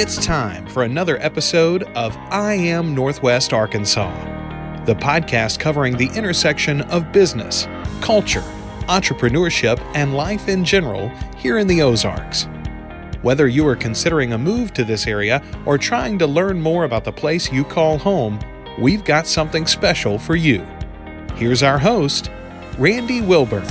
It's time for another episode of I Am Northwest Arkansas, the podcast covering the intersection of business, culture, entrepreneurship, and life in general here in the Ozarks. Whether you are considering a move to this area or trying to learn more about the place you call home, we've got something special for you. Here's our host, Randy Wilburn.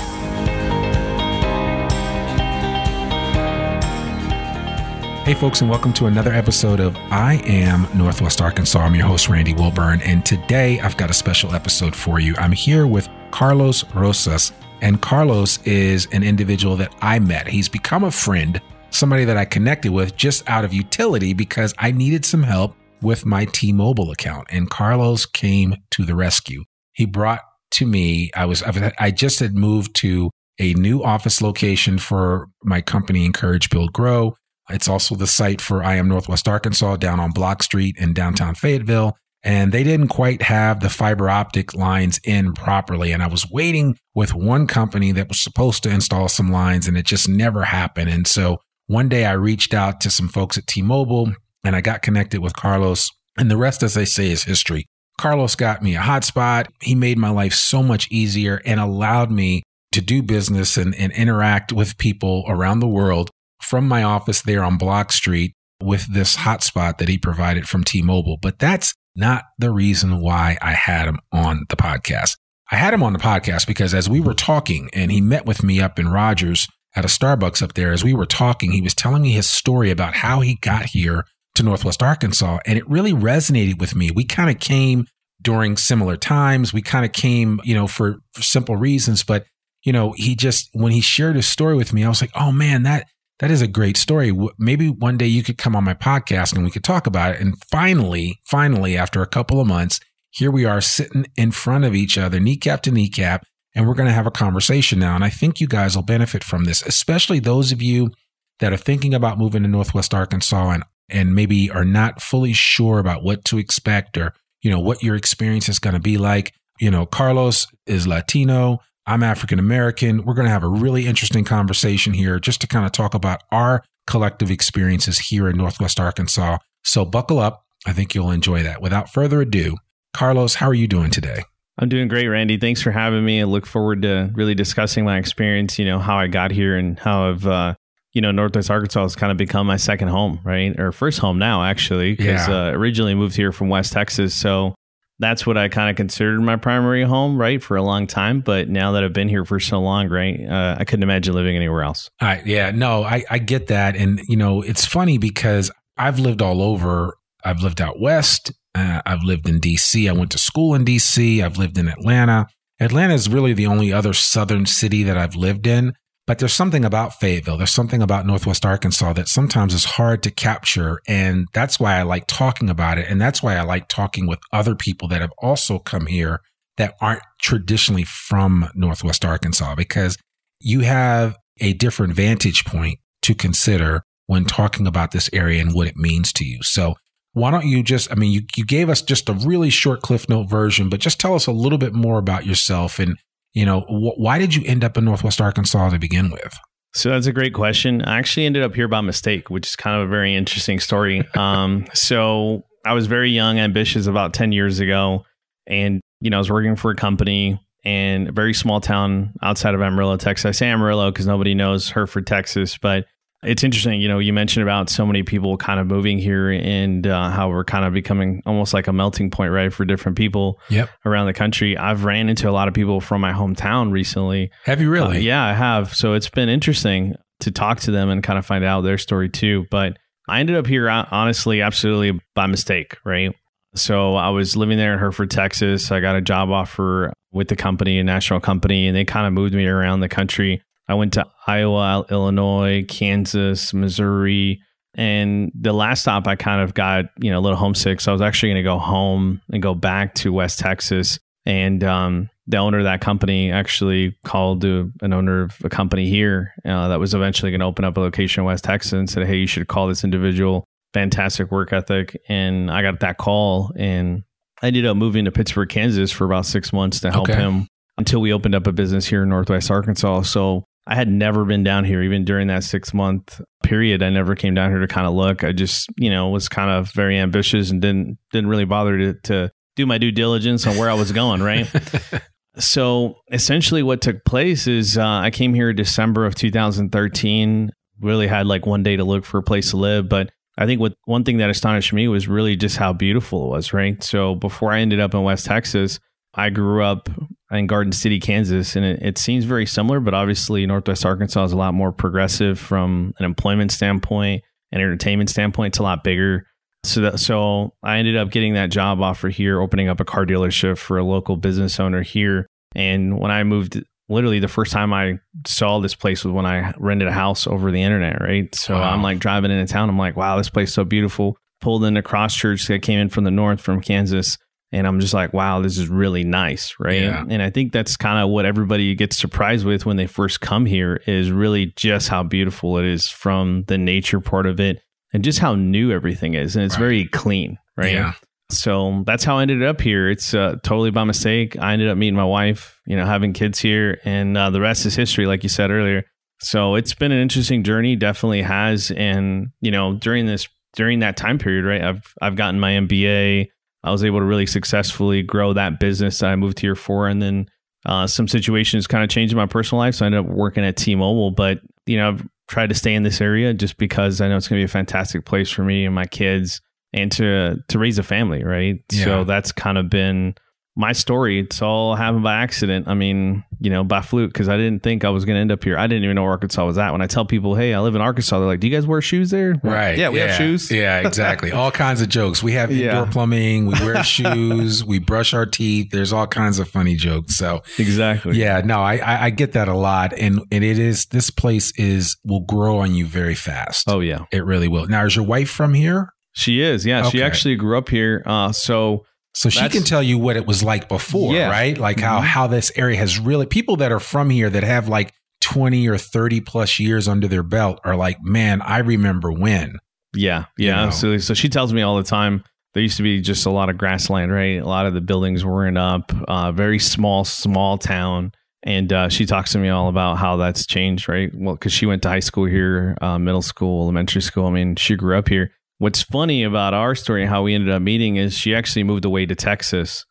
Hey, folks, and welcome to another episode of I Am Northwest Arkansas. I'm your host, Randy Wilburn, and today I've got a special episode for you. I'm here with Carlos Rosas, and Carlos is an individual that I met. He's become a friend, somebody that I connected with just out of utility because I needed some help with my T Mobile account, and Carlos came to the rescue. He brought to me, I was, I just had moved to a new office location for my company, Encourage Build Grow. It's also the site for I Am Northwest Arkansas down on Block Street in downtown Fayetteville. And they didn't quite have the fiber optic lines in properly. And I was waiting with one company that was supposed to install some lines and it just never happened. And so one day I reached out to some folks at T Mobile and I got connected with Carlos. And the rest, as they say, is history. Carlos got me a hotspot. He made my life so much easier and allowed me to do business and, and interact with people around the world from my office there on Block Street with this hotspot that he provided from T Mobile. But that's not the reason why I had him on the podcast. I had him on the podcast because as we were talking, and he met with me up in Rogers at a Starbucks up there, as we were talking, he was telling me his story about how he got here to Northwest Arkansas. And it really resonated with me. We kind of came during similar times. We kind of came, you know, for, for simple reasons. But, you know, he just, when he shared his story with me, I was like, oh man, that, that is a great story. Maybe one day you could come on my podcast and we could talk about it. And finally, finally, after a couple of months, here we are sitting in front of each other, kneecap to kneecap, and we're going to have a conversation now. And I think you guys will benefit from this, especially those of you that are thinking about moving to Northwest Arkansas and, and maybe are not fully sure about what to expect or, you know, what your experience is going to be like. You know, Carlos is Latino. I'm African American. We're going to have a really interesting conversation here just to kind of talk about our collective experiences here in Northwest Arkansas. So buckle up. I think you'll enjoy that. Without further ado, Carlos, how are you doing today? I'm doing great, Randy. Thanks for having me. I look forward to really discussing my experience, you know, how I got here and how I've, uh, you know, Northwest Arkansas has kind of become my second home, right? Or first home now, actually, because yeah. uh, originally moved here from West Texas. So that's what I kind of considered my primary home, right, for a long time. But now that I've been here for so long, right, uh, I couldn't imagine living anywhere else. Uh, yeah, no, I, I get that. And, you know, it's funny because I've lived all over. I've lived out west. Uh, I've lived in DC. I went to school in DC. I've lived in Atlanta. Atlanta is really the only other southern city that I've lived in. But there's something about Fayetteville, there's something about Northwest Arkansas that sometimes is hard to capture. And that's why I like talking about it. And that's why I like talking with other people that have also come here that aren't traditionally from Northwest Arkansas, because you have a different vantage point to consider when talking about this area and what it means to you. So why don't you just, I mean, you, you gave us just a really short Cliff Note version, but just tell us a little bit more about yourself and you know, wh- why did you end up in Northwest Arkansas to begin with? So that's a great question. I actually ended up here by mistake, which is kind of a very interesting story. um, so I was very young, ambitious about 10 years ago. And, you know, I was working for a company in a very small town outside of Amarillo, Texas. I say Amarillo because nobody knows Hereford, Texas, but it's interesting, you know, you mentioned about so many people kind of moving here and uh, how we're kind of becoming almost like a melting point, right, for different people yep. around the country. I've ran into a lot of people from my hometown recently. Have you really? Uh, yeah, I have. So it's been interesting to talk to them and kind of find out their story too. But I ended up here, honestly, absolutely by mistake, right? So I was living there in Hereford, Texas. I got a job offer with the company, a national company, and they kind of moved me around the country I went to Iowa, Illinois, Kansas, Missouri. And the last stop, I kind of got, you know, a little homesick. So I was actually going to go home and go back to West Texas. And um, the owner of that company actually called to an owner of a company here uh, that was eventually going to open up a location in West Texas and said, Hey, you should call this individual. Fantastic work ethic. And I got that call and I ended up moving to Pittsburg, Kansas for about six months to help okay. him until we opened up a business here in Northwest Arkansas. So I had never been down here, even during that six month period. I never came down here to kind of look. I just, you know, was kind of very ambitious and didn't didn't really bother to, to do my due diligence on where I was going. Right. so essentially, what took place is uh, I came here in December of 2013. Really had like one day to look for a place to live, but I think what one thing that astonished me was really just how beautiful it was. Right. So before I ended up in West Texas, I grew up in Garden City, Kansas, and it, it, seems very similar, but obviously Northwest Arkansas is a lot more progressive from an employment standpoint and entertainment standpoint. It's a lot bigger. So, that, so I ended up getting that job offer here, opening up a car dealership for a local business owner here. And when I moved, literally the first time I saw this place was when I rented a house over the internet, right? So wow. I'm like driving into town. I'm like, wow, this place is so beautiful. Pulled into Cross Church I came in from the north from Kansas and I'm just like, wow, this is really nice, right? Yeah. And I think that's kind of what everybody gets surprised with when they first come here is really just how beautiful it is from the nature part of it and just how new everything is, and it's right. very clean, right? Yeah. So that's how I ended up here. It's uh, totally by mistake. I ended up meeting my wife, you know, having kids here, and uh, the rest is history, like you said earlier. So it's been an interesting journey, definitely has. And you know, during this during that time period, right? I've I've gotten my MBA. I was able to really successfully grow that business that I moved here for. And then uh, some situations kind of changed in my personal life. So I ended up working at T Mobile. But, you know, I've tried to stay in this area just because I know it's going to be a fantastic place for me and my kids and to to raise a family, right? Yeah. So that's kind of been my story, it's all happened by accident. I mean, you know, by fluke because I didn't think I was going to end up here. I didn't even know where Arkansas was at. When I tell people, "Hey, I live in Arkansas," they're like, "Do you guys wear shoes there?" Right? Yeah, we yeah. have shoes. Yeah, exactly. all kinds of jokes. We have indoor yeah. plumbing. We wear shoes. We brush our teeth. There's all kinds of funny jokes. So exactly. Yeah. No, I, I I get that a lot, and and it is this place is will grow on you very fast. Oh yeah, it really will. Now, is your wife from here? She is. Yeah, okay. she actually grew up here. Uh, so so she can tell you what it was like before, yeah. right? Like how mm-hmm. how this area has really people that are from here that have like 20 or 30 plus years under their belt are like, "Man, I remember when." Yeah. Yeah, you know? absolutely. So she tells me all the time there used to be just a lot of grassland, right? A lot of the buildings weren't up, uh, very small small town. And uh, she talks to me all about how that's changed, right? Well, because she went to high school here, uh, middle school, elementary school. I mean, she grew up here. What's funny about our story and how we ended up meeting is she actually moved away to Texas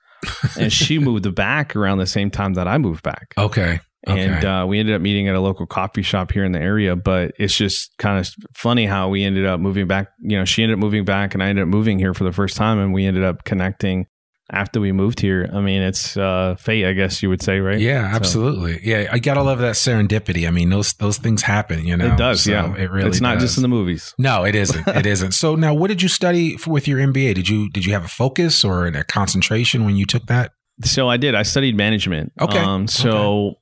and she moved back around the same time that I moved back. Okay. Okay. And uh, we ended up meeting at a local coffee shop here in the area. But it's just kind of funny how we ended up moving back. You know, she ended up moving back and I ended up moving here for the first time. And we ended up connecting after we moved here. I mean, it's uh, fate, I guess you would say, right? Yeah, absolutely. So. Yeah, I gotta love that serendipity. I mean, those those things happen. You know, it does. So yeah, it really. It's not does. just in the movies. No, it isn't. it isn't. So now, what did you study for, with your MBA? Did you did you have a focus or a concentration when you took that? So I did. I studied management. Okay. Um, so. Okay.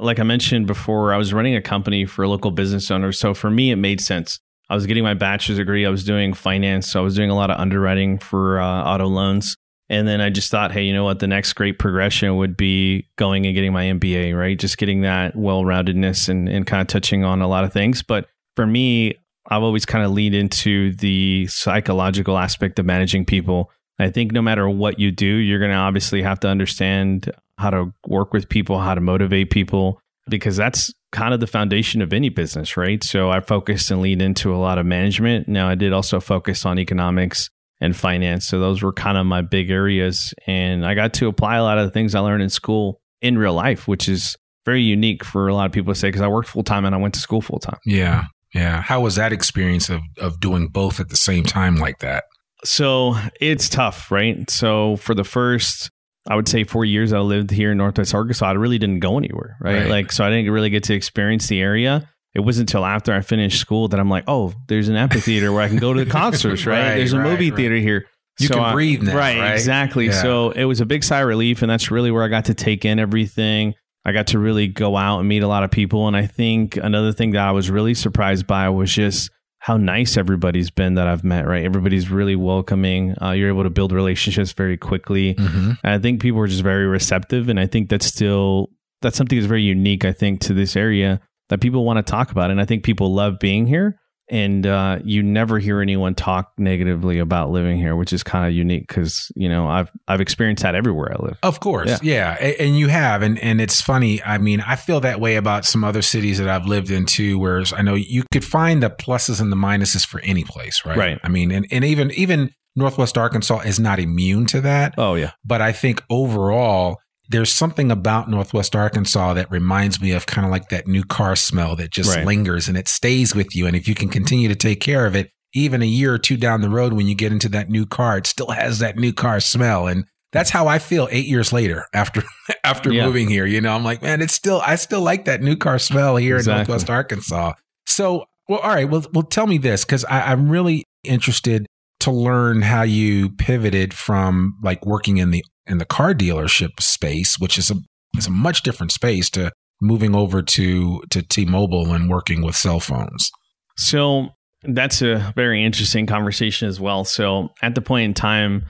Like I mentioned before, I was running a company for a local business owner. So for me, it made sense. I was getting my bachelor's degree. I was doing finance. So I was doing a lot of underwriting for uh, auto loans. And then I just thought, hey, you know what? The next great progression would be going and getting my MBA, right? Just getting that well roundedness and, and kind of touching on a lot of things. But for me, I've always kind of leaned into the psychological aspect of managing people. I think no matter what you do, you're going to obviously have to understand how to work with people, how to motivate people, because that's kind of the foundation of any business, right? So I focused and leaned into a lot of management. Now I did also focus on economics and finance. So those were kind of my big areas. And I got to apply a lot of the things I learned in school in real life, which is very unique for a lot of people to say because I worked full time and I went to school full time. Yeah. Yeah. How was that experience of, of doing both at the same time like that? So it's tough, right? So for the first, I would say four years I lived here in Northwest Arkansas, I really didn't go anywhere, right? right? Like, so I didn't really get to experience the area it wasn't until after I finished school that I'm like, oh, there's an amphitheater where I can go to the concerts, right? right there's a right, movie right. theater here. You so can breathe now, right, right? Exactly. Yeah. So it was a big sigh of relief, and that's really where I got to take in everything. I got to really go out and meet a lot of people, and I think another thing that I was really surprised by was just how nice everybody's been that I've met. Right, everybody's really welcoming. Uh, you're able to build relationships very quickly. Mm-hmm. And I think people are just very receptive, and I think that's still that's something that's very unique. I think to this area that people want to talk about. And I think people love being here. and uh, you never hear anyone talk negatively about living here, which is kind of unique because you know I've I've experienced that everywhere I live. Of course, yeah, yeah. And, you have, and and it's funny. I mean, I feel that way about some other cities that I've lived in too. Whereas I know you could find the pluses and the minuses for any place, right? Right. I mean, and and even even Northwest Arkansas is not immune to that. Oh yeah, but I think overall there's something about Northwest Arkansas that reminds me of kind of like that new car smell that just right. lingers and it stays with you. And if you can continue to take care of it, even a year or two down the road, when you get into that new car, it still has that new car smell. And that's how I feel eight years later after after yeah. moving here. You know, I'm like, man, it's still I still like that new car smell here exactly. in Northwest Arkansas. So, well, all right, well, well, tell me this because I'm really interested to learn how you pivoted from like working in the in the car dealership space, which is a is a much different space to moving over to to T-Mobile and working with cell phones. So that's a very interesting conversation as well. So at the point in time,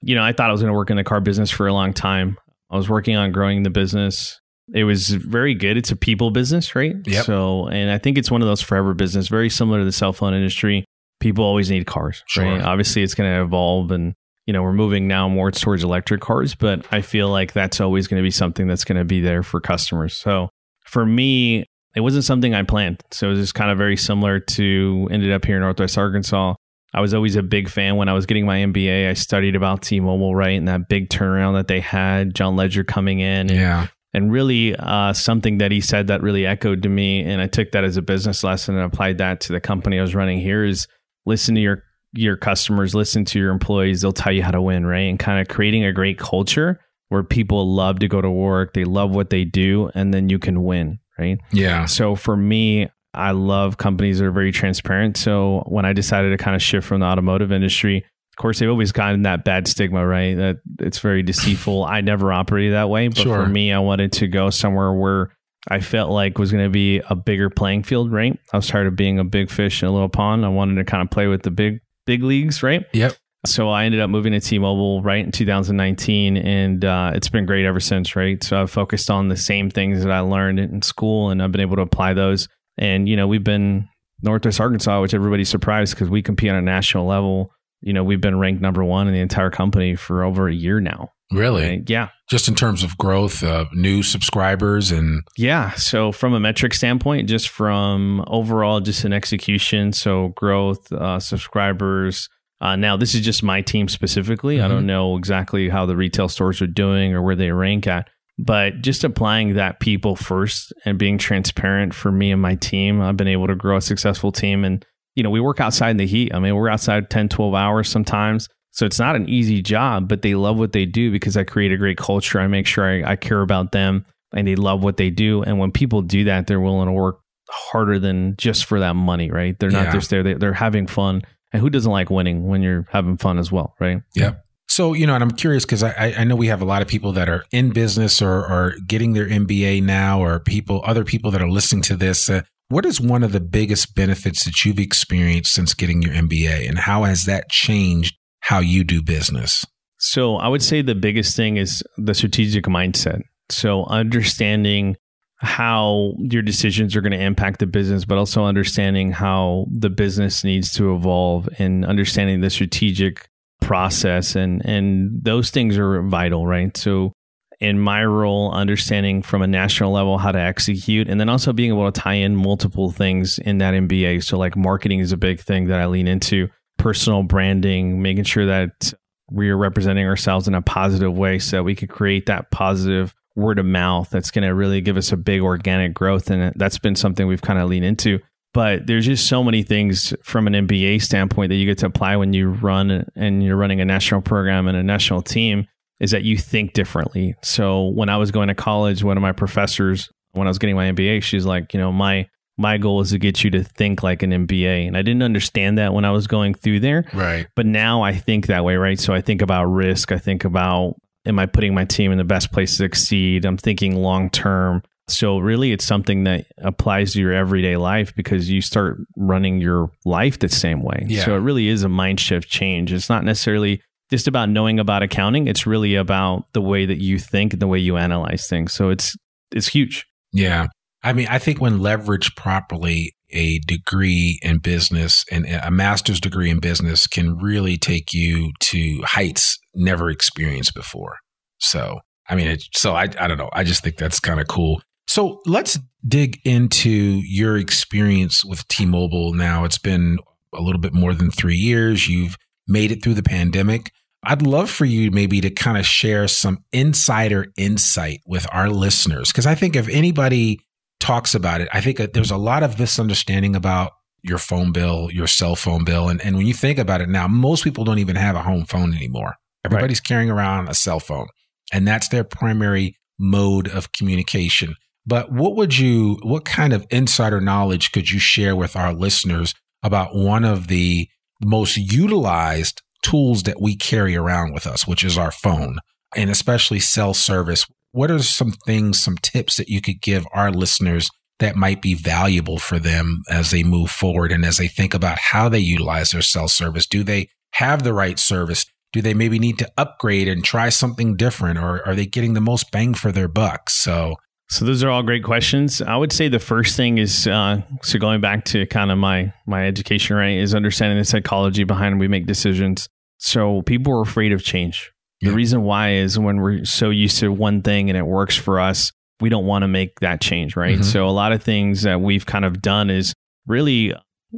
you know, I thought I was going to work in the car business for a long time. I was working on growing the business. It was very good. It's a people business, right? Yep. So, and I think it's one of those forever business, very similar to the cell phone industry. People always need cars, sure. right? Obviously, it's going to evolve and you know, we're moving now more towards electric cars, but I feel like that's always going to be something that's going to be there for customers. So for me, it wasn't something I planned. So it was just kind of very similar to ended up here in Northwest Arkansas. I was always a big fan when I was getting my MBA. I studied about T-Mobile, right, and that big turnaround that they had, John Legere coming in, and, yeah, and really uh, something that he said that really echoed to me, and I took that as a business lesson and applied that to the company I was running here. Is listen to your your customers, listen to your employees. They'll tell you how to win, right? And kind of creating a great culture where people love to go to work, they love what they do, and then you can win, right? Yeah. So for me, I love companies that are very transparent. So when I decided to kind of shift from the automotive industry, of course, they've always gotten that bad stigma, right? That it's very deceitful. I never operated that way, but sure. for me, I wanted to go somewhere where I felt like was going to be a bigger playing field, right? I was tired of being a big fish in a little pond. I wanted to kind of play with the big big leagues, right? Yep. So I ended up moving to T-Mobile right in 2019, and uh, it's been great ever since, right? So I've focused on the same things that I learned in school, and I've been able to apply those. And you know, we've been Northwest Arkansas, which everybody's surprised because we compete on a national level. You know, we've been ranked number one in the entire company for over a year now. Really? Right? Yeah. Just in terms of growth, uh, new subscribers, and yeah. So from a metric standpoint, just from overall, just an execution, so growth, uh, subscribers, uh, now, this is just my team specifically. Mm-hmm. I don't mm-hmm. know exactly how the retail stores are doing or where they rank at, but just applying that people first and being transparent for me and my team, I've been able to grow a successful team. And, you know, we work outside in the heat. I mean, we're outside 10, 12 hours sometimes. So it's not an easy job, but they love what they do because I create a great culture. I make sure I, I care about them and they love what they do. And when people do that, they're willing to work harder than just for that money, right? They're not yeah. just there, they, they're having fun and who doesn't like winning when you're having fun as well, right? Yeah. So, you know, and I'm curious because I, I know we have a lot of people that are in business or are getting their MBA now, or people, other people that are listening to this. Uh, what is one of the biggest benefits that you've experienced since getting your MBA, and how has that changed how you do business? So, I would say the biggest thing is the strategic mindset. So, understanding how your decisions are going to impact the business, but also understanding how the business needs to evolve and understanding the strategic process and and those things are vital, right? So in my role, understanding from a national level how to execute, and then also being able to tie in multiple things in that MBA. So like marketing is a big thing that I lean into, personal branding, making sure that we are representing ourselves in a positive way so we can create that positive word of mouth that's going to really give us a big organic growth. And that's been something we've kind of leaned into. But there's just so many things from an MBA standpoint that you get to apply when you run and you're running a national program and a national team is that you think differently. So when I was going to college, one of my professors, when I was getting my MBA, she's like, you know, my my goal is to get you to think like an MBA. And I didn't understand that when I was going through there. Right. But now I think that way, right? So I think about risk. I think about am I putting my team in the best place to succeed? I'm thinking long term. So really it's something that applies to your everyday life because you start running your life the same way. Yeah. So it really is a mind shift change. It's not necessarily just about knowing about accounting. It's really about the way that you think and the way you analyze things. So it's it's huge. Yeah. I mean, I think when leveraged properly, a degree in business and a master's degree in business can really take you to heights never experienced before. So, I mean, so I, I don't know. I just think that's kind of cool. So let's dig into your experience with T Mobile now. It's been a little bit more than three years. You've made it through the pandemic. I'd love for you maybe to kind of share some insider insight with our listeners. Because I think if anybody talks about it, I think there's a lot of misunderstanding about your phone bill, your cell phone bill. And, and when you think about it now, most people don't even have a home phone anymore. Everybody's right. carrying around a cell phone, and that's their primary mode of communication. But what would you, what kind of insider knowledge could you share with our listeners about one of the most utilized tools that we carry around with us, which is our phone, and especially cell service? What are some things, some tips that you could give our listeners that might be valuable for them as they move forward and as they think about how they utilize their cell service? Do they have the right service? Do they maybe need to upgrade and try something different, or are they getting the most bang for their buck? So, so those are all great questions. I would say the first thing is uh, so going back to kind of my my education right is understanding the psychology behind we make decisions. So people are afraid of change. The yeah. reason why is when we're so used to one thing and it works for us, we don't want to make that change, right? Mm-hmm. So a lot of things that we've kind of done is really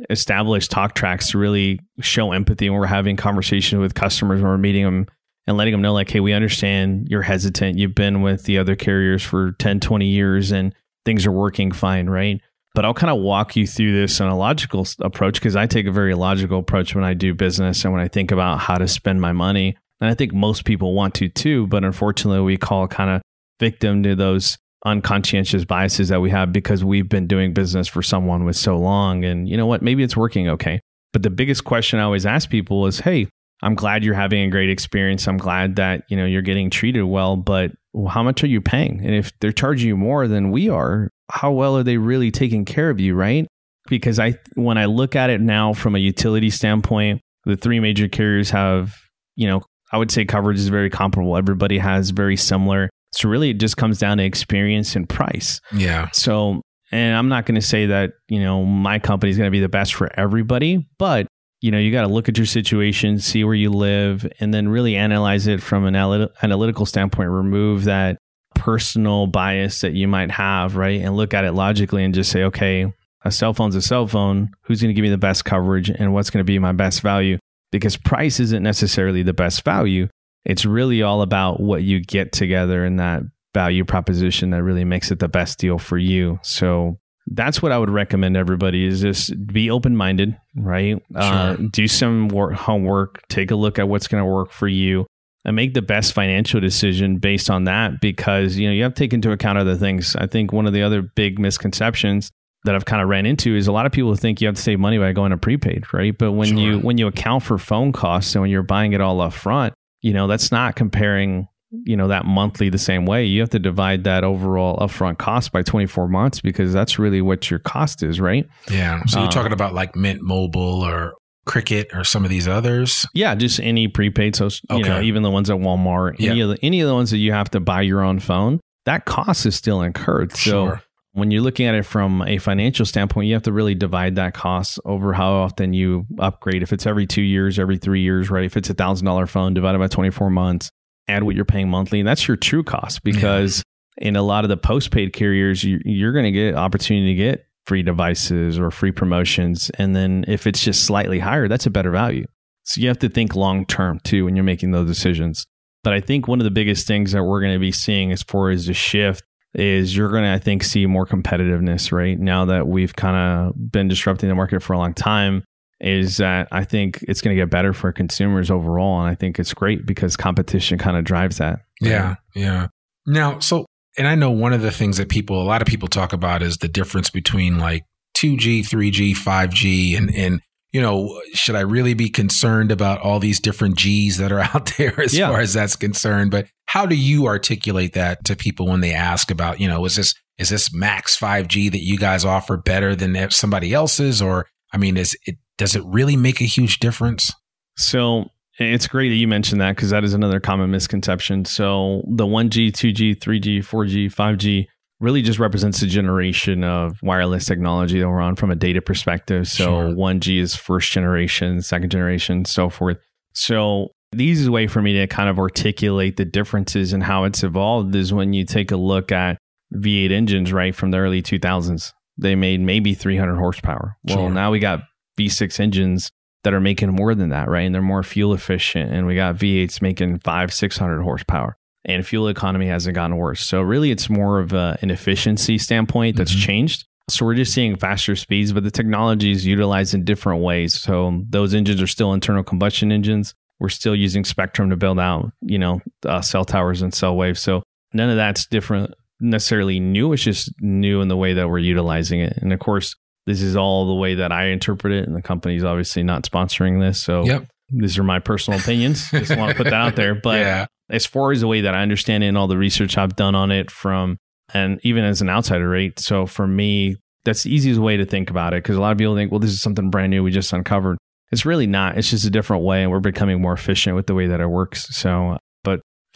establish talk tracks to really show empathy when we're having conversations with customers when we're meeting them and letting them know like hey we understand you're hesitant you've been with the other carriers for 10 20 years and things are working fine right but i'll kind of walk you through this in a logical approach because i take a very logical approach when i do business and when i think about how to spend my money and i think most people want to too but unfortunately we call kind of victim to those unconscientious biases that we have because we've been doing business for someone with so long and you know what maybe it's working okay but the biggest question i always ask people is hey I'm glad you're having a great experience. I'm glad that, you know, you're getting treated well, but how much are you paying? And if they're charging you more than we are, how well are they really taking care of you, right? Because I when I look at it now from a utility standpoint, the three major carriers have, you know, I would say coverage is very comparable. Everybody has very similar. So really it just comes down to experience and price. Yeah. So and I'm not going to say that, you know, my company is going to be the best for everybody, but you know, you got to look at your situation, see where you live, and then really analyze it from an analytical standpoint. Remove that personal bias that you might have, right? And look at it logically and just say, okay, a cell phone's a cell phone. Who's going to give me the best coverage and what's going to be my best value? Because price isn't necessarily the best value. It's really all about what you get together in that value proposition that really makes it the best deal for you. So that's what I would recommend everybody is just be open minded, right? Uh, sure. Uh, do some work, homework, take a look at what's going to work for you, and make the best financial decision based on that. Because you know you have to take into account other things. I think one of the other big misconceptions that I've kind of ran into is a lot of people think you have to save money by going to prepaid, right? But when sure. you when you account for phone costs and when you're buying it all up front, you know that's not comparing you know that monthly the same way you have to divide that overall upfront cost by 24 months because that's really what your cost is right yeah so you're um, talking about like mint mobile or cricket or some of these others yeah just any prepaid so you okay. know even the ones at walmart any of the any of the ones that you have to buy your own phone that cost is still incurred so sure. when you're looking at it from a financial standpoint you have to really divide that cost over how often you upgrade if it's every two years every three years right if it's a thousand dollar phone divided by 24 months add what you're paying monthly. And that's your true cost because yeah. in a lot of the postpaid carriers, you, you're going to get opportunity to get free devices or free promotions. And then if it's just slightly higher, that's a better value. So you have to think long term too when you're making those decisions. But I think one of the biggest things that we're going to be seeing as far as the shift is you're going to, I think, see more competitiveness, right? Now that we've kind of been disrupting the market for a long time, is that I think it's going to get better for consumers overall. And I think it's great because competition kind of drives that. Yeah. Yeah. Now, so, and I know one of the things that people, a lot of people talk about is the difference between like 2G, 3G, 5G, and, and, you know, should I really be concerned about all these different G's that are out there as yeah. far as that's concerned? But how do you articulate that to people when they ask about, you know, is this, is this max 5G that you guys offer better than somebody else's? Or, I mean, is it, does it really make a huge difference? So it's great that you mentioned that because that is another common misconception. So the 1G, 2G, 3G, 4G, 5G, really just represents a generation of wireless technology that we're on from a data perspective. So Sure. 1G is first generation, second generation, so forth. So the easiest way for me to kind of articulate the differences and how it's evolved is when you take a look at V8 engines, right, from the early 2000s. They made maybe 300 horsepower. Well, Sure. now we got V6 engines that are making more than that, right? And they're more fuel efficient. And we got V8s making five, 600 horsepower. And fuel economy hasn't gotten worse. So, really, it's more of a, an efficiency standpoint that's Mhm. changed. So, we're just seeing faster speeds, but the technology is utilized in different ways. So, those engines are still internal combustion engines. We're still using Spectrum to build out, you know, uh, cell towers and cell waves. So, none of that's different necessarily new. It's just new in the way that we're utilizing it. And of course, this is all the way that I interpret it. And the company's obviously not sponsoring this. So Yep. these are my personal opinions. Just want to put that out there. But yeah. as far as the way that I understand it and all the research I've done on it from, and even as an outsider, right? So for me, that's the easiest way to think about it because a lot of people think, well, this is something brand new we just uncovered. It's really not. It's just a different way, and we're becoming more efficient with the way that it works. So,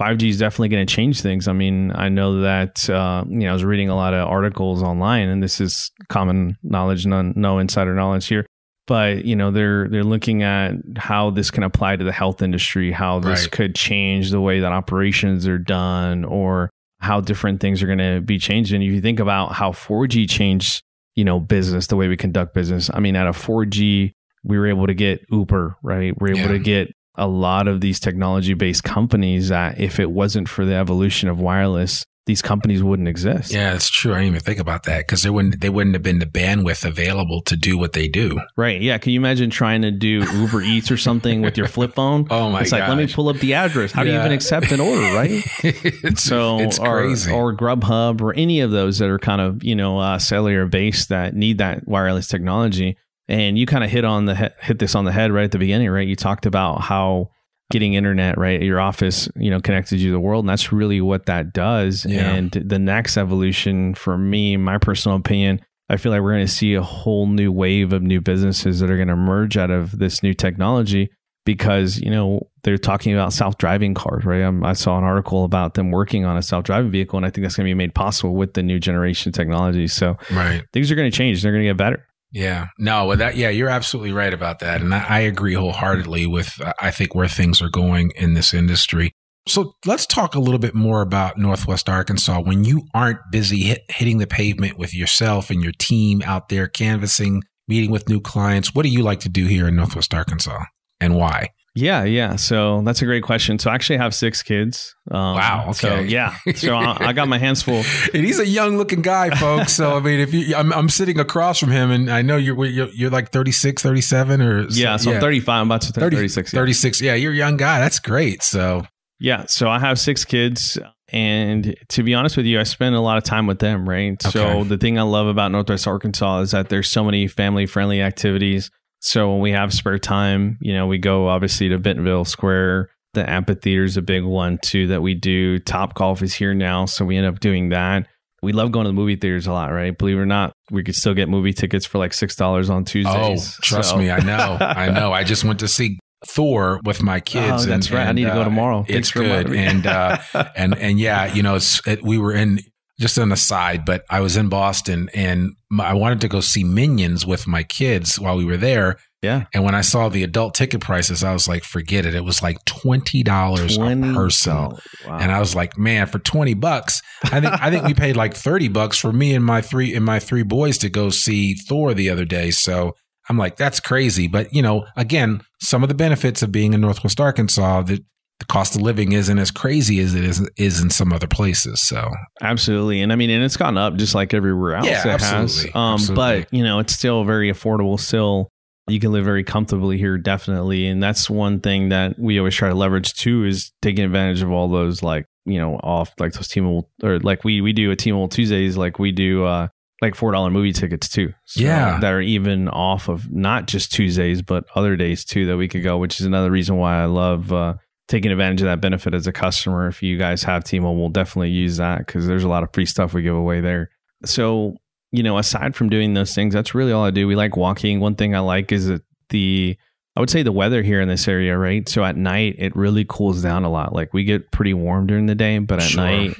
5G is definitely going to change things. I mean, I know that uh, you know I was reading a lot of articles online, and this is common knowledge, none, no insider knowledge here. But you know they're they're looking at how this can apply to the health industry, how this Right. could change the way that operations are done, or how different things are going to be changed. And if you think about how 4G changed, you know, business, the way we conduct business. I mean, out of 4G, we were able to get Uber, right? We're able Yeah. to get a lot of these technology based companies that if it wasn't for the evolution of wireless, these companies wouldn't exist. Yeah, it's true. I didn't even think about that because there wouldn't they wouldn't have been the bandwidth available to do what they do. Right. Yeah. Can you imagine trying to do Uber Eats or something with your flip phone? Oh my it's like, let me pull up the address. How do you even accept an order, right? it's, so it's or, crazy. or Grubhub or any of those that are kind of you know uh, cellular based that need that wireless technology. And you kind of hit on the he- hit this on the head right at the beginning, right? You talked about how getting internet right at your office, you know, connected you to the world, and that's really what that does. Yeah. And the next evolution for me, my personal opinion. I feel like we're going to see a whole new wave of new businesses that are going to emerge out of this new technology because you know they're talking about self-driving cars right um, i saw an article about them working on a self-driving vehicle and i think that's going to be made possible with the new generation technology so right. things are going to change they're going to get better Yeah. No, with that, yeah, you're absolutely right about that. And I, I agree wholeheartedly with, uh, I think, where things are going in this industry. So let's talk a little bit more about Northwest Arkansas. When you aren't busy hit, hitting the pavement with yourself and your team out there canvassing, meeting with new clients, what do you like to do here in Northwest Arkansas and why? Yeah yeah so that's a great question so i actually have six kids um, Wow, so yeah so I, I got my hands full And he's a young looking guy, folks. So, I mean, if you, I'm, I'm sitting across from him and I know you're, you're, you're like 36, 37 or yeah so i'm 35 i'm about to turn 30 36 yeah. 36. Yeah, you're a young guy. That's great. So, Yeah, so I have six kids, and to be honest with you, I spend a lot of time with them. Right. So the thing I love about Northwest Arkansas is that there's so many family friendly activities. So when we have spare time, you know, we go obviously to Bentonville Square. The amphitheater is a big one too that we do. Top Golf is here now, so we end up doing that. We love going to the movie theaters a lot, right? Believe it or not, we could still get movie tickets for like six dollars on Tuesdays. oh, trust So- me. I know. I know. I just went to see Thor with my kids. Oh, that's and- right. I need to go uh, tomorrow. Thanks It's good. And, uh, and, and yeah, you know, it's, it, we were in, just on the side, but I was in Boston and my, I wanted to go see Minions with my kids while we were there. yeah, And when I saw the adult ticket prices, I was like, forget it. It was like $20 a person. Wow. And I was like, man, for 20 bucks, I think I think we paid like 30 bucks for me and my three and my three boys to go see Thor the other day. So I'm like, that's crazy. But you know, again, some of the benefits of being in Northwest Arkansas that the cost of living isn't as crazy as it is is in some other places. So Absolutely. And I mean, and it's gone up just like everywhere else Yeah, it has. absolutely. Um, Absolutely. But, you know, it's still very affordable. Still, you can live very comfortably here, definitely. And that's one thing that we always try to leverage too is taking advantage of all those, like, you know, off, like those T-Mobile, or like we, we do a T-Mobile Tuesdays, like we do, uh, like $4 movie tickets too. So Yeah. That are even off of not just Tuesdays, but other days too that we could go, which is another reason why I love, uh, taking advantage of that benefit as a customer. If you guys have T-Mobile, we'll definitely use that because there's a lot of free stuff we give away there. So, you know, aside from doing those things, that's really all I do. We like walking. One thing I like is that the, I would say the weather here in this area, right? So at night, it really cools down a lot. Like we get pretty warm during the day, but at Sure. night,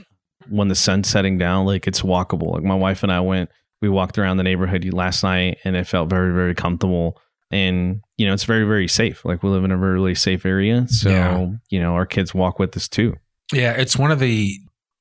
when the sun's setting down, like it's walkable. Like my wife and I went, we walked around the neighborhood last night and it felt very, very comfortable. And, you know, it's very, very safe. Like we live in a really safe area. So, Yeah. you know, our kids walk with us too. Yeah, it's one of the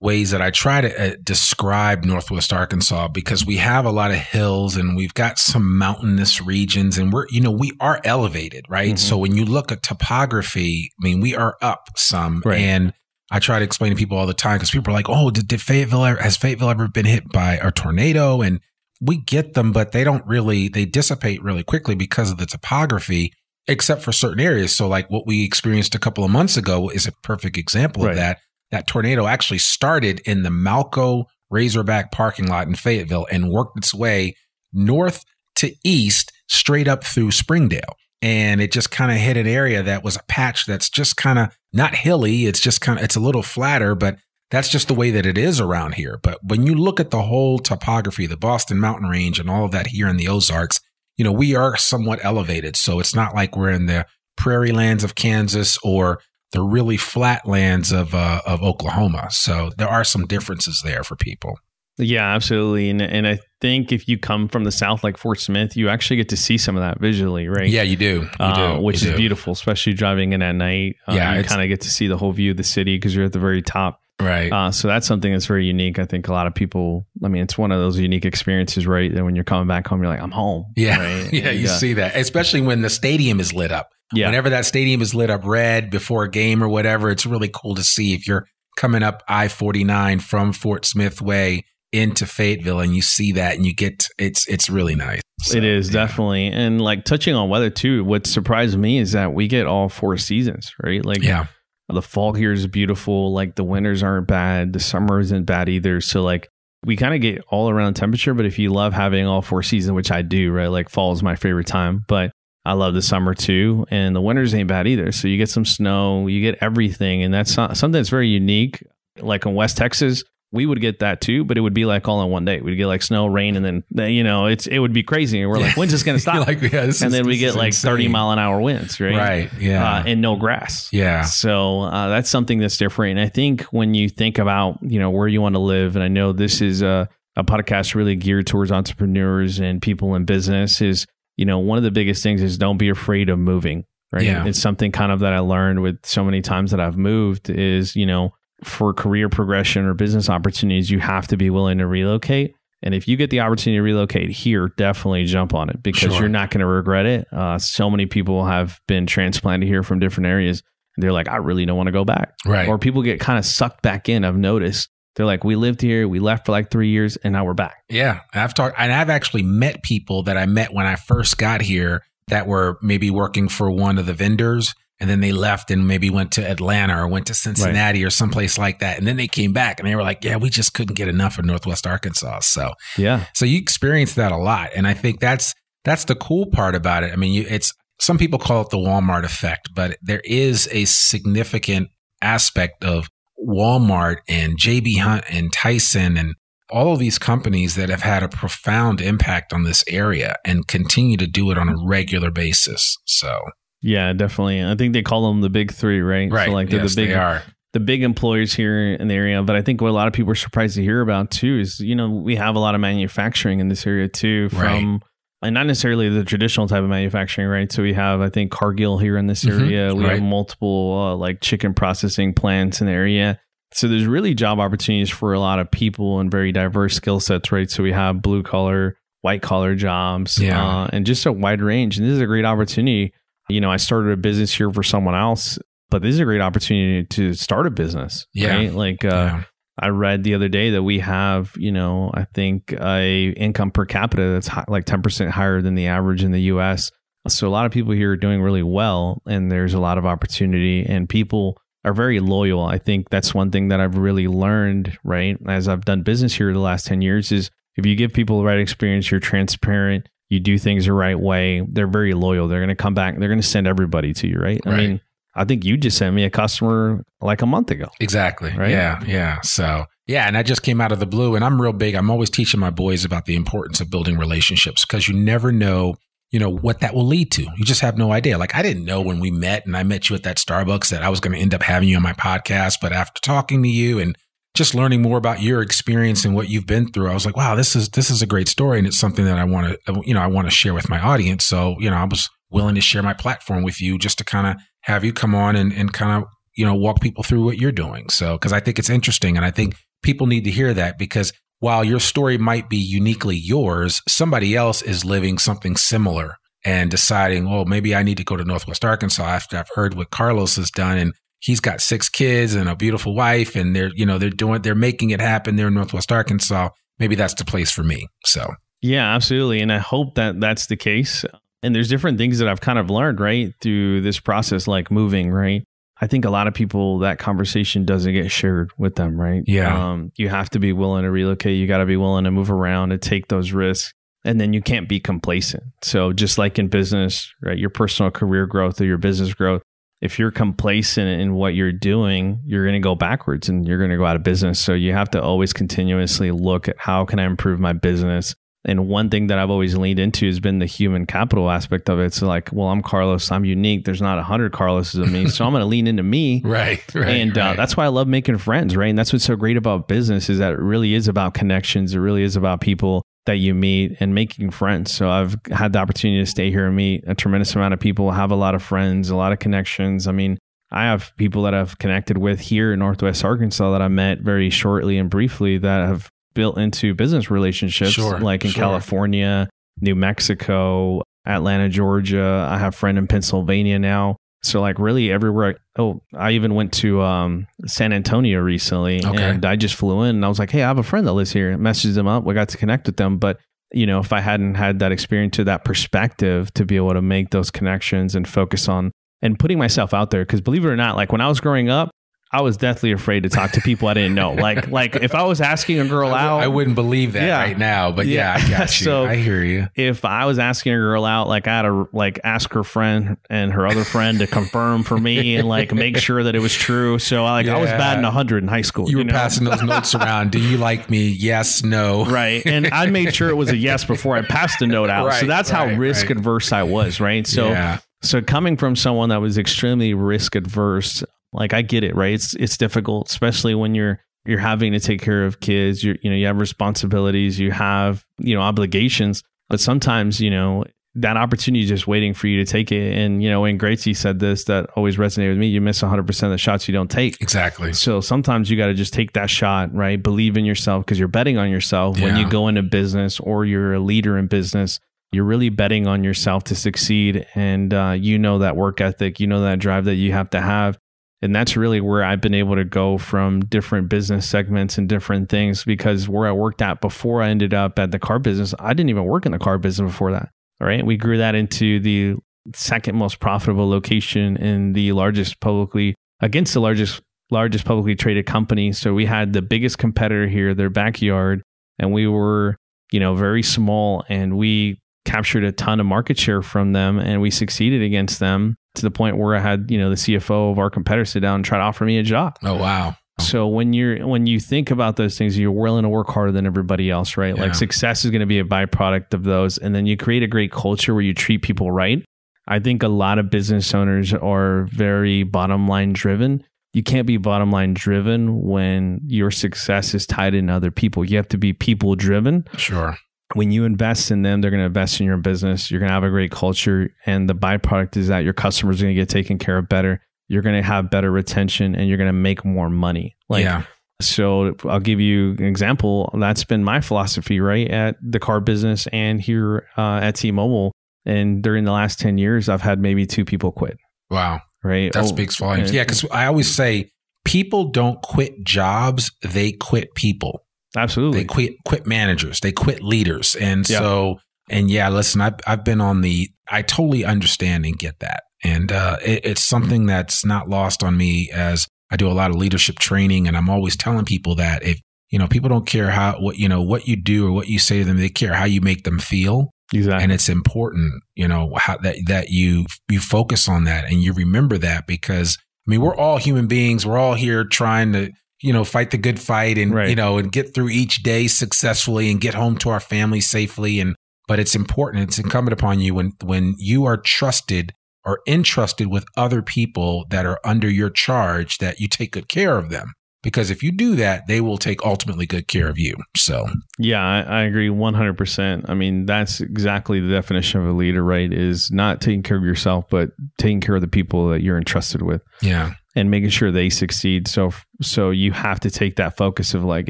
ways that I try to uh, describe Northwest Arkansas because we have a lot of hills and we've got some mountainous regions and we're, you know, we are elevated, right? Mhm. So when you look at topography, I mean, we are up some. Right. And I try to explain to people all the time because people are like, oh, did, did Fayetteville, ever, has Fayetteville ever been hit by a tornado? And we get them, but they don't really, they dissipate really quickly because of the topography. Except for certain areas. So, like what we experienced a couple of months ago is a perfect example Right. of that that tornado actually started in the Malco Razorback parking lot in Fayetteville and worked its way north to east straight up through Springdale. And it just kind of hit an area that was a patch that's just kind of not hilly. It's just kind of, it's a little flatter, but that's just the way that it is around here. But when you look at the whole topography, the Boston Mountain Range and all of that here in the Ozarks, you know, we are somewhat elevated. So it's not like we're in the prairie lands of Kansas or the really flat lands of uh, of Oklahoma. So there are some differences there for people. Yeah, absolutely. And and I think if you come from the south, like Fort Smith, you actually get to see some of that visually, right? Yeah, you do. You Uh, do. which You is do. beautiful, especially driving in at night. Uh, Yeah, you kind of get to see the whole view of the city because you're at the very top. Right. Uh, so that's something that's very unique. I think a lot of people. I mean, it's one of those unique experiences, right? That when you're coming back home, you're like, I'm home. yeah. right? Yeah, And, you uh, see that, especially when the stadium is lit up. Yeah, Whenever that stadium is lit up red before a game or whatever, it's really cool to see if you're coming up I 49 from Fort Smith Way into Fayetteville and you see that and you get it's it's really nice. So, it is yeah. definitely. And like touching on weather too, what surprised me is that we get all four seasons, right? Like Yeah. The fall here is beautiful. Like the winters aren't bad. The summer isn't bad either. So like we kind of get all around temperature. But if you love having all four seasons, which I do, right? Like fall is my favorite time, but I love the summer too. And the winters ain't bad either. So you get some snow, you get everything. And that's something that's very unique. Like in West Texas, we would get that too, but it would be like all in one day. We'd get like snow, rain, and then, you know, it's, it would be crazy. And we're like, when's this going to stop? like, yeah, and is- then we get like 30 mile an hour winds, right? Right. Yeah. Uh, and no grass. yeah. So uh, that's something that's different. And I think when you think about you know where you want to live, and I know this is a, a podcast really geared towards entrepreneurs and people in business, is you know one of the biggest things is don't be afraid of moving. Right. Yeah. It's something kind of that I learned with so many times that I've moved is you know for career progression or business opportunities you have to be willing to relocate. And if you get the opportunity to relocate here, definitely jump on it because Sure. you're not going to regret it. Uh, so many people have been transplanted here from different areas. And they're like, I really don't want to go back. Right. Or people get kind of sucked back in. I've noticed. They're like, we lived here, we left for like three years, and now we're back. Yeah, I've talked, and I've actually met people that I met when I first got here that were maybe working for one of the vendors, and then they left and maybe went to Atlanta or went to Cincinnati or someplace like that, and then they came back and they were like, "Yeah, we just couldn't get enough of Northwest Arkansas." So, Yeah. so you experience that a lot, and I think that's that's the cool part about it. I mean, you, it's some people call it the Walmart effect, but there is a significant aspect of Walmart and JB Hunt and Tyson and all of these companies that have had a profound impact on this area and continue to do it on a regular basis. So, Yeah, definitely. I think they call them the big three, right? So like they're yes, the big they are. the big employers here in the area. But I think what a lot of people are surprised to hear about too is, you know, we have a lot of manufacturing in this area too from and not necessarily the traditional type of manufacturing, right? So we have, I think, Cargill here in this Mhm, area. We right. have multiple uh, like chicken processing plants in the area. So there's really job opportunities for a lot of people and very diverse skill sets, right? So we have blue collar, white collar jobs, Yeah. uh, and just a wide range. And this is a great opportunity. You know, I started a business here for someone else, but this is a great opportunity to start a business, Yeah. right? Like, uh, Yeah. I read the other day that we have, you know, I think a income per capita that's hi- like 10% higher than the average in the US. So a lot of people here are doing really well and there's a lot of opportunity and people are very loyal. I think that's one thing that I've really learned, right? As I've done business here the last 10 years is if you give people the right experience, you're transparent, you do things the right way, they're very loyal. They're going to come back, they're going to send everybody to you, right? I mean, I think you just sent me a customer like a month ago. Exactly. Right? Yeah. Yeah. So, yeah. And that just came out of the blue. And I'm real big. I'm always teaching my boys about the importance of building relationships because you never know, you know, what that will lead to. You just have no idea. Like, I didn't know when we met and I met you at that Starbucks that I was going to end up having you on my podcast. But after talking to you and just learning more about your experience and what you've been through, I was like, wow, this is this is a great story, and it's something that I want to you know I want to share with my audience. So you know, I was willing to share my platform with you just to kind of have you come on and, and kind of you know walk people through what you're doing. So because I think it's interesting, and I think people need to hear that because while your story might be uniquely yours, somebody else is living something similar and deciding, oh, maybe I need to go to Northwest Arkansas after I've heard what Carlos has done and he's got six kids and a beautiful wife and they're, you know, they're doing they're making it happen there in Northwest Arkansas. Maybe that's the place for me. So Yeah, absolutely. And I hope that that's the case. And there's different things that I've kind of learned, right, through this process, like moving, right? I think a lot of people that conversation doesn't get shared with them, right? Yeah. Um, you have to be willing to relocate. You got to be willing to move around and take those risks. And then you can't be complacent. So just like in business, right? Your personal career growth or your business growth, if you're complacent in what you're doing, you're going to go backwards and you're going to go out of business. So you have to always continuously look at how can I improve my business? And one thing that I've always leaned into has been the human capital aspect of it. It's like, well, I'm Carlos. I'm unique. There's not a hundred Carloses of me. So I'm going to lean into me. right, right. and uh, that's why I love making friends, right? And that's what's so great about business is that it really is about connections. It really is about people that you meet and making friends. So I've had the opportunity to stay here and meet a tremendous amount of people, have a lot of friends, a lot of connections. I mean, I have people that I've connected with here in Northwest Arkansas that I met very shortly and briefly that have built into business relationships, Sure, like in sure. California, New Mexico, Atlanta, Georgia. I have a friend in Pennsylvania now. So like really everywhere. I, oh, I even went to um, San Antonio recently, Okay. and I just flew in, and I was like, "Hey, I have a friend that lives here." Messaged them up. We got to connect with them, but you know, if I hadn't had that experience to that perspective to be able to make those connections and focus on and putting myself out there, because believe it or not, like when I was growing up, I was deathly afraid to talk to people I didn't know. Like like if I was asking a girl I, out, I wouldn't believe that Yeah. right now, but yeah, Yeah. I got you. So- I hear you. if I was asking a girl out, like I had to like ask her friend and her other friend to confirm for me and like make sure that it was true. So like I was Yeah. batting hundred in high school. You were know? passing those notes around. Do you like me? Yes, no. right, and I made sure it was a yes before I passed the note out. so Right, that's how right, risk right. adverse I was. Right, so yeah. so coming from someone that was extremely risk adverse, like I get it, right? It's it's difficult, especially when you're you're having to take care of kids. You you know you have responsibilities, you have you know obligations, but sometimes you know that opportunity is just waiting for you to take it. And you know, when Gretzky said this, that always resonated with me. You miss 100 percent of the shots you don't take. Exactly. So sometimes you got to just take that shot, right? Believe in yourself because you're betting on yourself when you go into business or you're a leader in business. You're really betting on yourself to succeed. And uh, you know that work ethic, you know that drive that you have to have. And that's really where I've been able to go from different business segments and different things because where I worked at before I ended up at the car business, I didn't even work in the car business before that. All right. We grew that into the second most profitable location in the largest publicly against the largest largest publicly traded company. So we had the biggest competitor here, their backyard, and we were, you know, very small and we captured a ton of market share from them and we succeeded against them to the point where I had, you know, the CFO of our competitor sit down and try to offer me a job. Oh wow. So when you're when you think about those things, you're willing to work harder than everybody else, right? Yeah. Like success is going to be a byproduct of those, and then you create a great culture where you treat people right. I think a lot of business owners are very bottom line driven. You can't be bottom line driven when your success is tied in other people. You have to be people driven. Sure. When you invest in them, they're going to invest in your business. You're going to have a great culture, and the byproduct is that your customers are going to get taken care of better. You're going to have better retention, and you're going to make more money. Like yeah. so I'll give you an example. That's been my philosophy, right? At the car business and here uh, at T Mobile. And during the last 10 years, I've had maybe two people quit, Wow. right? That Oh, speaks volumes. and- Yeah, because I always say people don't quit jobs; they quit people. Absolutely. They quit quit managers. They quit leaders. And Yeah. so, and yeah, listen, I've I've been on the. I totally understand and get that, and uh, it, it's something that's not lost on me as I do a lot of leadership training, and I'm always telling people that if you know people don't care how what you know what you do or what you say to them, they care how you make them feel exactly. and it's important you know how that that you you focus on that and you remember that because i mean we're all human beings we're all here trying to you know fight the good fight and Right. you know and get through each day successfully and get home to our family safely and but it's important it's incumbent upon you when when you are trusted or entrusted with other people that are under your charge that you take good care of them because if you do that, they will take ultimately good care of you. So, yeah, I, I, agree 100%. I mean, that's exactly the definition of a leader, right? Is not taking care of yourself, but taking care of the people that you're entrusted with. Yeah. And making sure they succeed. So, so you have to take that focus of like,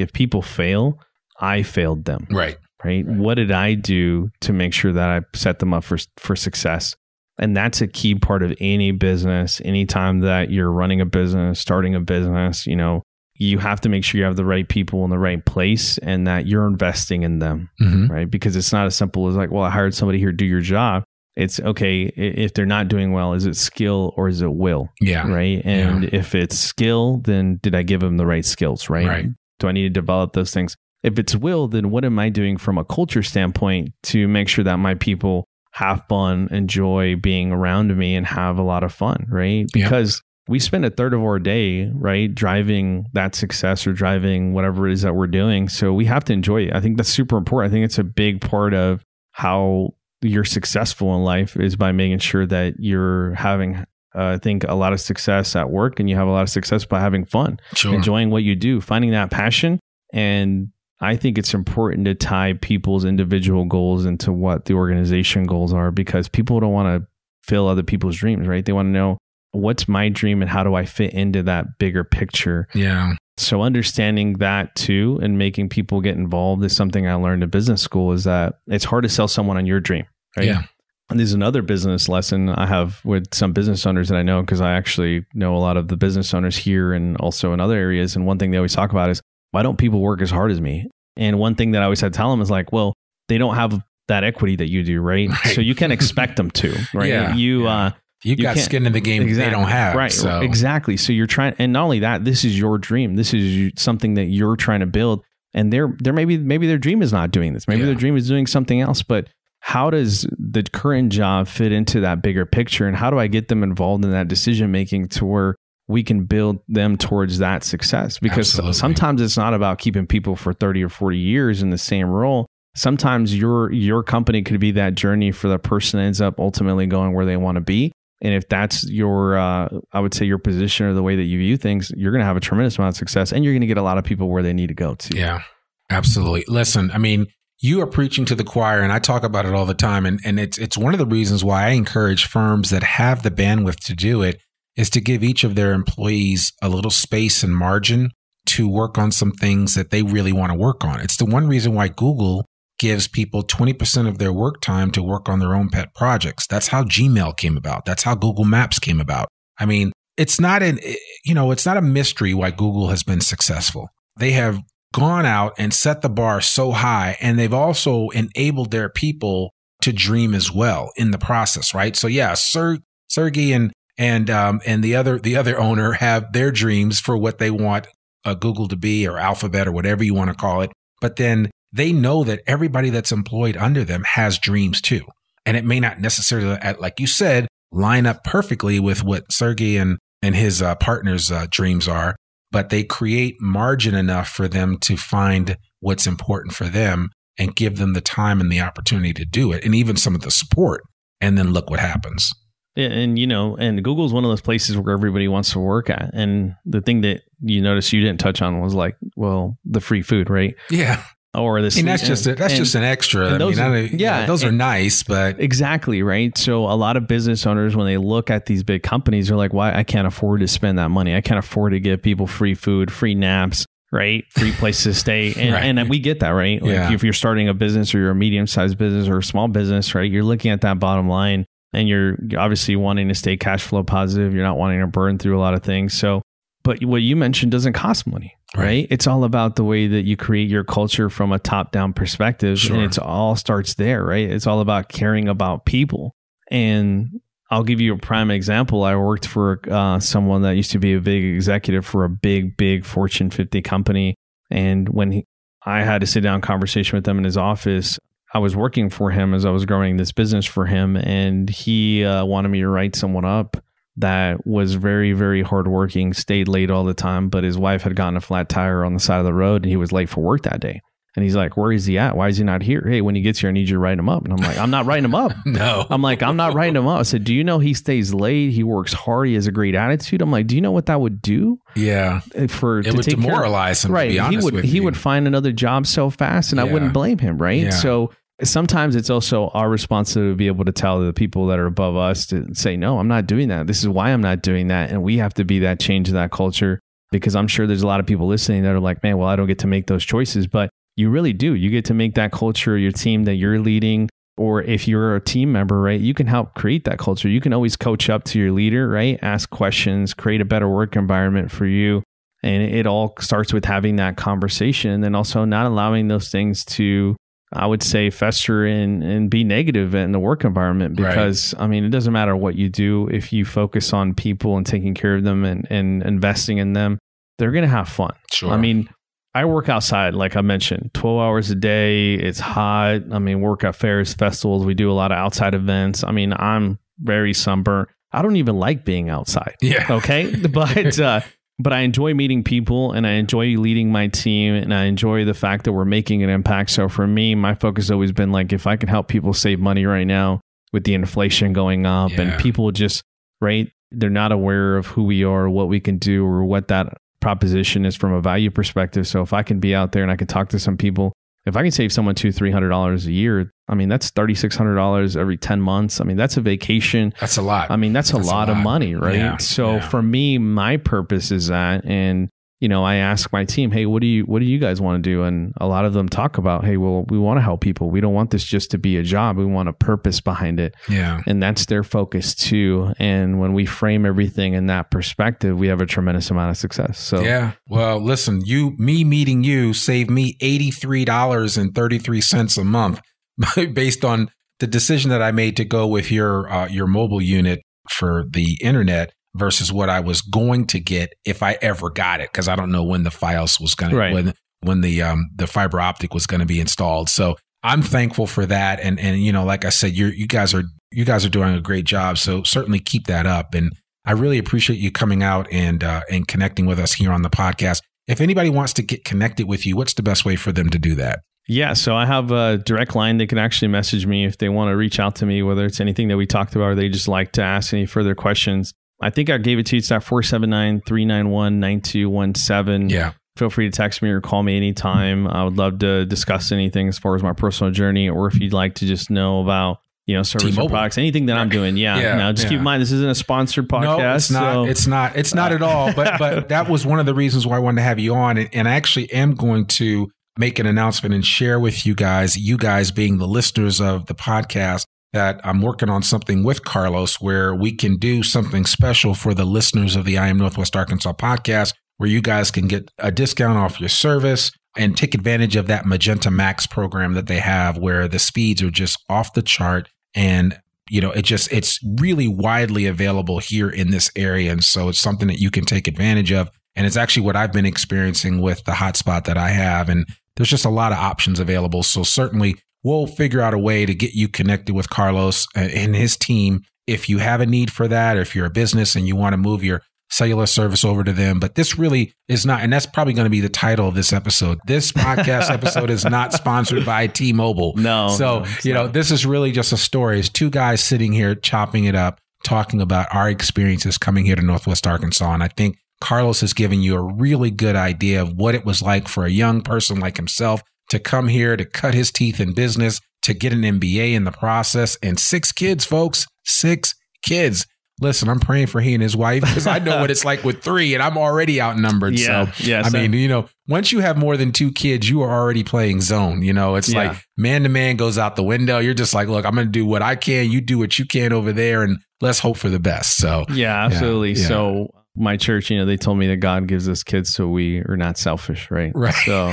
if people fail, I failed them. Right. Right. What did I do to make sure that I set them up for, for success? And that's a key part of any business. Anytime that you're running a business, starting a business, you know, you have to make sure you have the right people in the right place and that you're investing in them, mm-hmm. right? Because it's not as simple as like, well, I hired somebody here to do your job. It's okay if they're not doing well, is it skill or is it will? Yeah. Right. And yeah. if it's skill, then did I give them the right skills? Right. Right. Do I need to develop those things? If it's will, then what am I doing from a culture standpoint to make sure that my people have fun, enjoy being around me, and have a lot of fun? Right. Because we spend a third of our day, right, driving that success or driving whatever it is that we're doing. So we have to enjoy it. I think that's super important. I think it's a big part of how you're successful in life is by making sure that you're having uh, I think a lot of success at work and you have a lot of success by having fun, sure. enjoying what you do, finding that passion. And I think it's important to tie people's individual goals into what the organization goals are because people don't want to fill other people's dreams, right? They want to know what's my dream and how do I fit into that bigger picture? Yeah. So understanding that too and making people get involved is something I learned in business school is that it's hard to sell someone on your dream. Right? Yeah. And there's another business lesson I have with some business owners that I know because I actually know a lot of the business owners here and also in other areas. And one thing they always talk about is why don't people work as hard as me? And one thing that I always had to tell them is like, well, they don't have that equity that you do, right? right. So you can expect them to, right? Yeah, you yeah. uh you, you got skin in the game exactly, they don't have. Right. So. Exactly. So you're trying and not only that, this is your dream. This is something that you're trying to build. And they're they're maybe maybe their dream is not doing this. Maybe yeah. their dream is doing something else. But how does the current job fit into that bigger picture? And how do I get them involved in that decision making to where we can build them towards that success? Because Absolutely. sometimes it's not about keeping people for 30 or 40 years in the same role sometimes your your company could be that journey for the person that ends up ultimately going where they want to be and if that's your, uh, I would say your position or the way that you view things, you're going to have a tremendous amount of success and you're going to get a lot of people where they need to go to. Yeah, absolutely. Listen, I mean, you are preaching to the choir and I talk about it all the time. And, and it's, it's one of the reasons why I encourage firms that have the bandwidth to do it is to give each of their employees a little space and margin to work on some things that they really want to work on. It's the one reason why Google gives people 20% of their work time to work on their own pet projects. That's how Gmail came about. That's how Google Maps came about. I mean, it's not an you know, it's not a mystery why Google has been successful. They have gone out and set the bar so high and they've also enabled their people to dream as well in the process, right? So yeah, Ser- Sergey and and um, and the other the other owner have their dreams for what they want uh, Google to be or Alphabet or whatever you want to call it. But then they know that everybody that's employed under them has dreams too. And it may not necessarily, at like you said, line up perfectly with what Sergey and, and his uh, partners' uh, dreams are, but they create margin enough for them to find what's important for them and give them the time and the opportunity to do it, and even some of the support. And then look what happens. Yeah, And you know, and Google's one of those places where everybody wants to work at. And the thing that you notice you didn't touch on was like, well, the free food, right? Yeah or this. I mean, that's just a, that's and, just an extra. I mean, are, yeah, those are nice, but exactly right. So a lot of business owners, when they look at these big companies, they're like, "Why I can't afford to spend that money? I can't afford to give people free food, free naps." Right, free places to stay, and, right. and we get that, right? Like yeah. if you're starting a business or you're a medium sized business or a small business, right? You're looking at that bottom line, and you're obviously wanting to stay cash flow positive. You're not wanting to burn through a lot of things. So, but what you mentioned doesn't cost money, right? right? It's all about the way that you create your culture from a top down perspective. Sure. And it's all starts there, right? It's all about caring about people. And I'll give you a prime example. I worked for uh, someone that used to be a big executive for a big, big Fortune 50 company. And when he, I had to sit down conversation with them in his office, I was working for him as I was growing this business for him. And he uh, wanted me to write someone up that was very, very hardworking, stayed late all the time, but his wife had gotten a flat tire on the side of the road and he was late for work that day. And he's like, where is he at? Why is he not here? Hey, when he gets here, I need you to write him up. And I'm like, I'm not writing him up. no. I'm like, I'm not writing him up. I said, do you know he stays late? He works hard. He has a great attitude. I'm like, do you know what that would do yeah. Uh, for It to would take care of- demoralize him. To right he would he you. would find another job so fast and i wouldn't blame him right Yeah. so sometimes it's also our responsibility to be able to tell the people that are above us to say no i'm not doing that. This is why i'm not doing that. And we have to be that change in that culture because i'm sure there's a lot of people listening that are like man well i don't get to make those choices. But you really do. You get to make that culture your team that you're leading. Or if you're a team member right you can help create that culture. You can always coach up to your leader right? Ask questions create a better work environment for you. And it all starts with having that conversation and then also not allowing those things to i would say fester and, and be negative in the work environment Right. because i mean it doesn't matter what you do if you focus on people and taking care of them and, and investing in them they're going to have fun Sure. i mean i work outside like i mentioned 12 hours a day it's hot i mean work at fairs festivals we do a lot of outside events i mean i'm very sunburnt i don't even like being outside yeah. okay but uh but i enjoy meeting people and i enjoy leading my team and i enjoy the fact that we're making an impact so for me my focus has always been like if i can help people save money right now with the inflation going up Yeah. and people just right they're not aware of who we are what we can do or what that proposition is from a value perspective so if i can be out there and i can talk to some people if i can save someone two three hundred dollars a year i mean that's thirty six hundred dollars every 10 months i mean that's a vacation That's a lot. I mean, that's, That's a a lot of money, right? Yeah, so yeah. for me, my purpose is that, and you know, I ask my team, hey, what do you what do you guys want to do? And a lot of them talk about, hey, well, we want to help people. We don't want this just to be a job. We want a purpose behind it, yeah. and that's their focus too. And when we frame everything in that perspective, we have a tremendous amount of success. So Yeah. Well, listen, you me meeting you saved me $83.33 a month based on the decision that I made to go with your uh, your mobile unit for the internet versus what I was going to get if I ever got it because I don't know when the Fios was going Right. to when when the um the fiber optic was going to be installed. So I'm thankful for that and and you know like I said you you guys are you guys are doing a great job so certainly keep that up and I really appreciate you coming out and uh, and connecting with us here on the podcast. If anybody wants to get connected with you, what's the best way for them to do that? Yeah, so I have a direct line. They can actually message me if they want to reach out to me, whether it's anything that we talked about or they just like to ask any further questions. I think I gave it to you. It's at 479 391 9217. Yeah, Feel free to text me or call me anytime. I would love to discuss anything as far as my personal journey or if you'd like to just know about, you know, service or T-Mobile. products, anything that I'm doing. Yeah. Yeah, now, just keep in mind, this isn't a sponsored podcast. no, it's not. so- It's not. It's not at all. But but that was one of the reasons why I wanted to have you on, and, and I actually am going to make an announcement and share with you guys, you guys being the listeners of the podcast, that I'm working on something with Carlos where we can do something special for the listeners of the I Am Northwest Arkansas podcast, where you guys can get a discount off your service and take advantage of that Magenta Max program that they have, where the speeds are just off the chart and you know it just it's really widely available here in this area. And so it's something that you can take advantage of. And it's actually what i've been experiencing with the hotspot that i have. And there's just a lot of options available. So certainly we'll figure out a way to get you connected with carlos and his team if you have a need for that or if you're a business and you want to move your cellular service over to them but this really is not and that's probably going to be the title of this episode this podcast episode is not sponsored by t-mobile no. so, no, you know, not. this is really just a story. It's two guys sitting here chopping it up, talking about our experiences coming here to Northwest Arkansas. And I think Carlos has given you a really good idea of what it was like for a young person like himself to come here, to cut his teeth in business, to get an MBA in the process, and six kids, folks, six kids. Listen, I'm praying for he and his wife because I know what it's like with three, and I'm already outnumbered. Yeah, so, yeah, I mean, you know, once you have more than two kids, you are already playing zone. You know, it's Yeah. like man to man goes out the window. You're just like, look, I'm going to do what I can. You do what you can over there, and let's hope for the best. So, Yeah, absolutely. yeah. So my church, you know, they told me that God gives us kids so we are not selfish, right? Right. So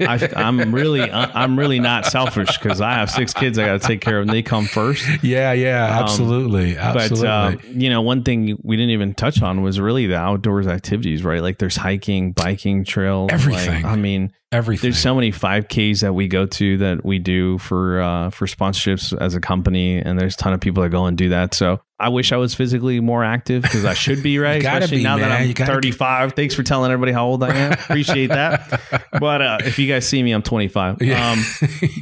I, I'm really, I'm really not selfish because I have six kids I got to take care of, and they come first. yeah, yeah, Um, absolutely, absolutely. But uh, you know, one thing we didn't even touch on was really the outdoors activities, right? Like there's hiking, biking, trail, Everything. Like, I mean, Everything. there's so many 5Ks that we go to that we do for uh, for sponsorships as a company, and there's a ton of people that go and do that. So I wish I was physically more active because I should be, right? Especially be, now that. I'm You gotta 35. Thanks for telling everybody how old I am. Appreciate that. But uh, if you guys see me, I'm 25. Yeah. Um,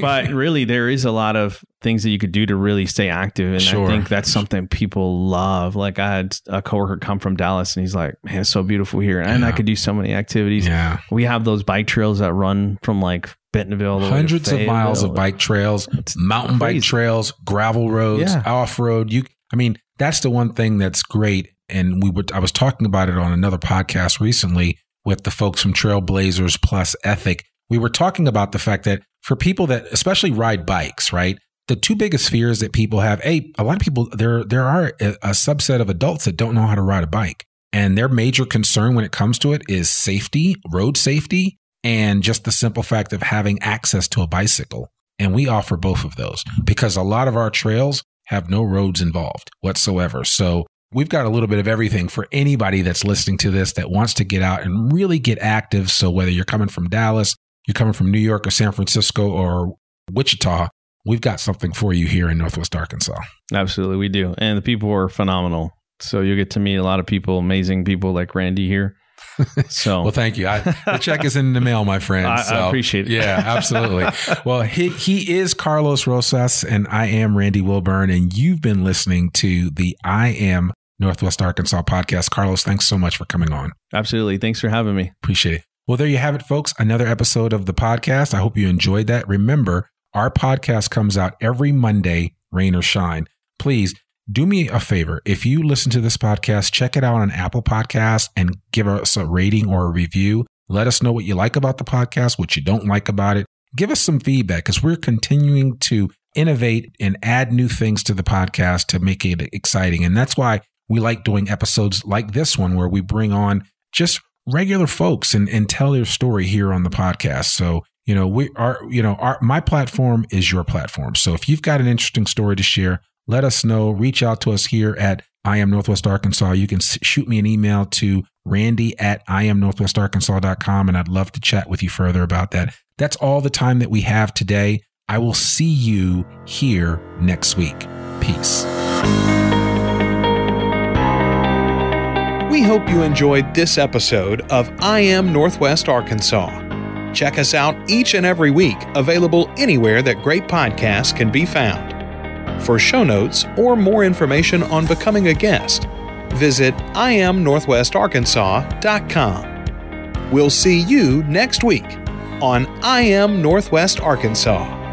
but really, there is a lot of things that you could do to really stay active, and Sure. I think that's something people love. Like I had a coworker come from Dallas, and he's like, "Man, it's so beautiful here, and I could do so many activities." yeah. We have those bike trails that run from like Bentonville, all the way to Hundreds of miles of bike trails, It's mountain bike trails, gravel roads, Yeah. off road. You, I mean, that's the one thing that's great. And we would, I was talking about it on another podcast recently with the folks from Trailblazers Plus Ethic. We were talking about the fact that for people that especially ride bikes, right? The two biggest fears that people have, a, a lot of people, there, there are a, a subset of adults that don't know how to ride a bike. And their major concern when it comes to it is safety, road safety, and just the simple fact of having access to a bicycle. And we offer both of those because a lot of our trails have no roads involved whatsoever. So we've got a little bit of everything for anybody that's listening to this that wants to get out and really get active. So whether you're coming from Dallas, you're coming from New York or San Francisco or Wichita, we've got something for you here in Northwest Arkansas. Absolutely, we do, and the people are phenomenal. So you'll get to meet a lot of people, amazing people like Randy here. So Well, thank you. I, the check is in the mail, my friend. I- I appreciate it. Yeah, absolutely. well, he, he is Carlos Rosas, and I am Randy Wilburn, and you've been listening to the I Am Northwest Arkansas podcast. Carlos, thanks so much for coming on. absolutely, thanks for having me. Appreciate it. Well, there you have it, folks. Another episode of the podcast. I hope you enjoyed that. Remember, our podcast comes out every Monday, rain or shine. Please do me a favor. If you listen to this podcast, check it out on Apple Podcasts and give us a rating or a review. Let us know what you like about the podcast, what you don't like about it. Give us some feedback because we're continuing to innovate and add new things to the podcast to make it exciting. And that's why we like doing episodes like this one where we bring on just regular folks and, and tell their story here on the podcast. So, you know, we are, you know, our, my platform is your platform. So if you've got an interesting story to share, let us know. Reach out to us here at I am Northwest Arkansas. You can shoot me an email to randy at I am northwestarkansas.com and I'd love to chat with you further about that. That's all the time that we have today. I will see you here next week. Peace. We hope you enjoyed this episode of I Am Northwest Arkansas. Check us out each and every week, available anywhere that great podcasts can be found. For show notes or more information on becoming a guest, visit IamNorthwestArkansas.com. We'll see you next week on I Am Northwest Arkansas.